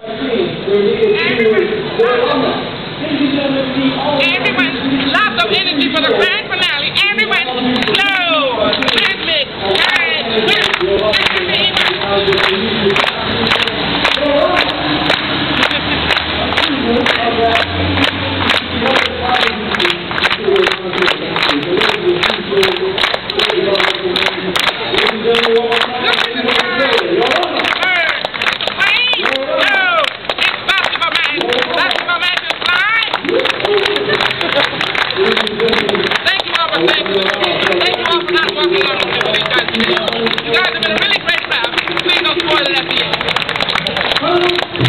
Everyone, lots of energy for the grand finale. Everyone, slow, rhythmic, guys, with everything. Bueno.